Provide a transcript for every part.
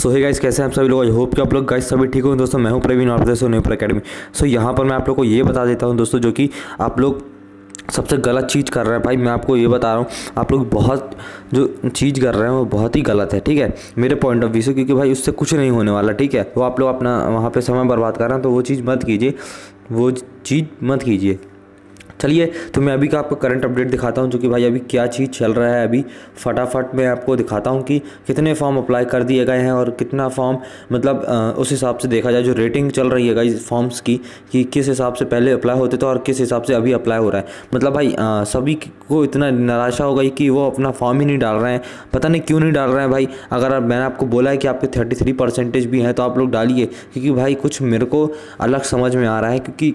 सो है गाइस कैसे हैं आप सभी लोग? आई होप कि आप लोग गाइस सभी ठीक हो दोस्तों, मैं हूँ प्रवीण और दोस्तों न्यूपर अकेडमी सो यहाँ पर मैं आप लोग को ये बता देता हूँ दोस्तों, जो कि आप लोग सबसे गलत चीज़ कर रहे हैं। भाई, मैं आपको ये बता रहा हूँ, आप लोग बहुत जो चीज़ कर रहे हैं, वो बहुत ही गलत है, ठीक है? मेरे पॉइंट ऑफ़ व्यू से, क्योंकि भाई, उससे कुछ नहीं होने वाला, ठीक है? वो आप लोग अपना वहाँ पे समय बर्बाद कर रहे हैं तो वो चीज़ मत कीजिए। वो चीज़ मत कीजिए। चलिए तो मैं अभी का आपको करंट अपडेट दिखाता हूँ, जो कि भाई अभी क्या चीज़ चल रहा है अभी। फटाफट मैं आपको दिखाता हूँ कि कितने फॉर्म अप्लाई कर दिए गए हैं और कितना फॉर्म मतलब उस हिसाब से देखा जाए, जो रेटिंग चल रही है इस फॉर्म्स की, कि किस हिसाब से पहले अप्लाई होते थे और किस हिसाब से अभी अप्लाई हो रहा है। मतलब भाई सभी को इतना निराशा हो गई कि वो अपना फॉर्म ही नहीं डाल रहे हैं। पता नहीं क्यों नहीं डाल रहे हैं भाई। अगर मैंने आपको बोला है कि आपके थर्टी थ्री परसेंटेज भी हैं तो आप लोग डालिए, क्योंकि भाई कुछ मेरे को अलग समझ में आ रहा है, क्योंकि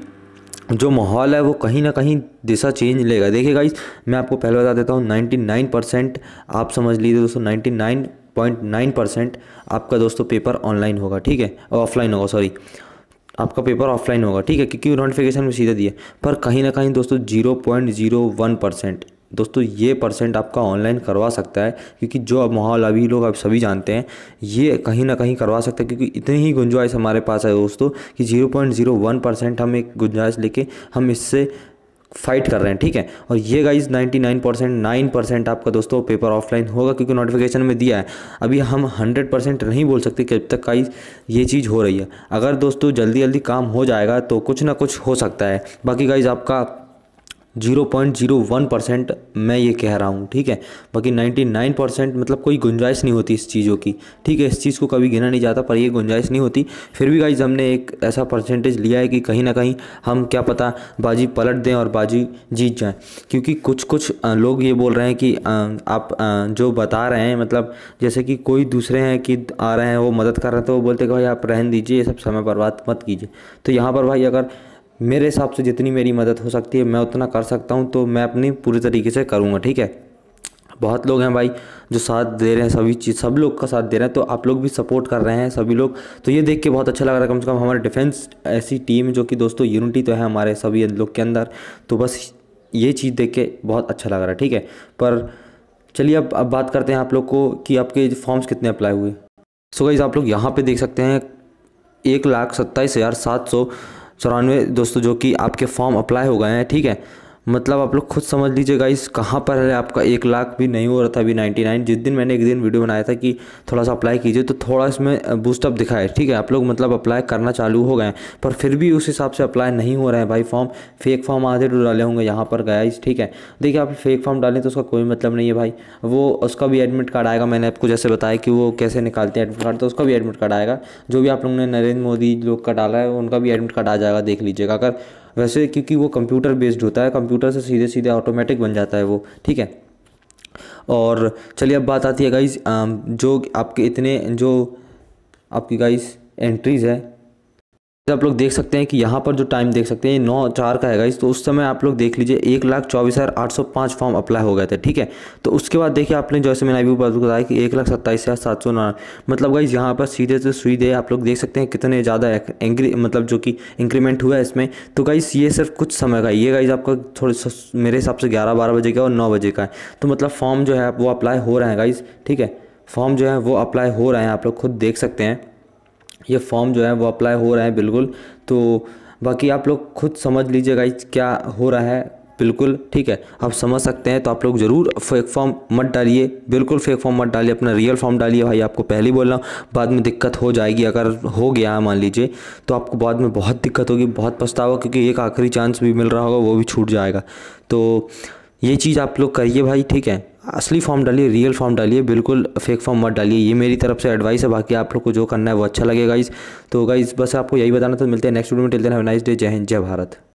जो माहौल है वो कहीं ना कहीं दिशा चेंज लेगा। देखिए गाइस मैं आपको पहले बता देता हूँ 99 परसेंट आप समझ लीजिए दोस्तों 99.9 परसेंट आपका दोस्तों पेपर ऑनलाइन होगा, ठीक है? ऑफलाइन होगा सॉरी आपका पेपर ऑफलाइन होगा, ठीक है? क्योंकि नोटिफिकेशन में सीधा दिया। पर कहीं ना कहीं दोस्तों zero point zero one percent दोस्तों, ये परसेंट आपका ऑनलाइन करवा सकता है, क्योंकि जो माहौल अभी लोग आप सभी जानते हैं, ये कहीं ना कहीं करवा सकता है, क्योंकि इतनी ही गुंजाइश हमारे पास है दोस्तों, कि zero point zero one percent हम एक गुंजाइश लेके हम इससे फाइट कर रहे हैं, ठीक है? और ये गाइज़ 99 परसेंट नाइन परसेंट आपका दोस्तों पेपर ऑफलाइन होगा, क्योंकि नोटिफिकेशन में दिया है। अभी हम 100 परसेंट नहीं बोल सकते कि अब तक गाइज़ ये चीज़ हो रही है। अगर दोस्तों जल्दी जल्दी काम हो जाएगा तो कुछ ना कुछ हो सकता है। बाकी गाइज़ आपका zero point zero one percent मैं ये कह रहा हूँ, ठीक है? बाकी नाइन्टी नाइन परसेंट मतलब कोई गुंजाइश नहीं होती इस चीज़ों की, ठीक है? इस चीज़ को कभी गिना नहीं जाता, पर ये गुंजाइश नहीं होती। फिर भी गाइज़ हमने एक ऐसा परसेंटेज लिया है कि कहीं ना कहीं हम क्या पता बाजी पलट दें और बाजी जीत जाएँ। क्योंकि कुछ कुछ लोग ये बोल रहे हैं कि आप जो बता रहे हैं मतलब जैसे कि कोई दूसरे हैं कि आ रहे हैं, वो मदद कर रहे हैं तो वो बोलते कि भाई आप रहन दीजिए, ये सब समय बर्बाद मत कीजिए। तो यहाँ पर भाई अगर मेरे हिसाब से जितनी मेरी मदद हो सकती है, मैं उतना कर सकता हूँ तो मैं अपनी पूरी तरीके से करूँगा, ठीक है? बहुत लोग हैं भाई, जो साथ दे रहे हैं सभी चीज़, सब लोग का साथ दे रहे हैं तो आप लोग भी सपोर्ट कर रहे हैं सभी लोग। तो ये देख के बहुत अच्छा लग रहा है, कम से कम हमारे डिफेंस ऐसी टीम जो कि दोस्तों यूनिटी तो है हमारे सभी लोग के अंदर। तो बस ये चीज़ देख के बहुत अच्छा लग रहा है, ठीक है? पर चलिए अब अब बात करते हैं आप लोग को कि आपके फॉर्म्स कितने अप्लाई हुए। सो गाइज़ आप लोग यहाँ पे देख सकते हैं, एक लाख सत्ताईस हज़ार सात सौ चौरानवे दोस्तों जो कि आपके फॉर्म अप्लाई हो गए हैं ठीक है? मतलब आप लोग खुद समझ लीजिएगा इस कहाँ पर है? आपका एक लाख भी नहीं हो रहा था अभी नाइन्टी नाइन जिस दिन मैंने एक दिन वीडियो बनाया था कि थोड़ा सा अप्लाई कीजिए तो थोड़ा इसमें बूस्टअप दिखाए। ठीक है, आप लोग मतलब अप्लाई करना चालू हो गए पर फिर भी उस हिसाब से अप्लाई नहीं हो रहा है भाई फॉर्म फेक फॉर्म आधे डाले होंगे यहाँ पर गया ठीक है, देखिए आप फेक फॉर्म डालें तो उसका कोई मतलब नहीं है भाई। वो, उसका भी एडमिट कार्ड आएगा, मैंने आपको जैसे बताया कि वो कैसे निकालते हैं एडमिट कार्ड तो उसका भी एडमिट कार्ड आएगा। जो भी आप लोगों ने नरेंद्र मोदी लोग का डाला है, उनका भी एडमिट कार्ड आ जाएगा, देख लीजिएगा। अगर वैसे क्योंकि वो कंप्यूटर बेस्ड होता है कंप्यूटर से सीधे सीधे ऑटोमेटिक बन जाता है वो, ठीक है? और चलिए, अब बात आती है गाइज़ जो आपके इतने, जो आपकी गाइज़ एंट्रीज़ है आप लोग देख सकते हैं कि यहाँ पर जो टाइम देख सकते हैं नौ चार का है इस तो उस समय आप लोग देख लीजिए, एक लाख चौबीस हज़ार आठ सौ पाँच फॉर्म अप्लाई हो गए थे, ठीक है? तो उसके बाद देखिए आपने जैसे मैंने अभी बताया कि एक लाख सत्ताईस हज़ार सात सौ नौ मतलब गाइज़ यहाँ पर सीधे से सुई दे आप लोग देख सकते हैं कितने ज़्यादा एंग्री मतलब जो कि इंक्रीमेंट हुआ है इसमें। तो गाइज़ ये सिर्फ़ कुछ समय का ये गाइज़ आपका थोड़े मेरे हिसाब से ग्यारह बारह बजे का और नौ बजे का है। तो मतलब फॉर्म जो है, वो अप्लाई हो रहे हैं गाइज़ ठीक है? फॉर्म जो है, वो अप्लाई हो रहे हैं, आप लोग खुद देख सकते हैं। ये फॉर्म जो है वो अप्लाई हो रहा है बिल्कुल। तो बाकी आप लोग खुद समझ लीजिएगा क्या हो रहा है। बिल्कुल, ठीक है। आप समझ सकते हैं तो आप लोग ज़रूर फेक फॉर्म मत डालिए। बिल्कुल फेक फॉर्म मत डालिए, अपना रियल फॉर्म डालिए। भाई, आपको पहले ही बोल रहा हूँ, बाद में दिक्कत हो जाएगी। अगर हो गया मान लीजिए तो आपको बाद में बहुत दिक्कत होगी, बहुत पछतावा, क्योंकि एक आखिरी चांस भी मिल रहा होगा, वो भी छूट जाएगा। तो ये चीज़ आप लोग करिए भाई, ठीक है। असली फॉर्म डालिए, रियल फॉर्म डालिए, बिल्कुल फेक फॉर्म मत डालिए। ये मेरी तरफ़ से एडवाइस है, बाकी आप लोग को जो करना है वो अच्छा लगेगा इस तो गाइज़ बस आपको यही बताना तो मिलते हैं नेक्स्ट वीडियो में टेलते हैं नाइस डे जय हिंद, जय भारत।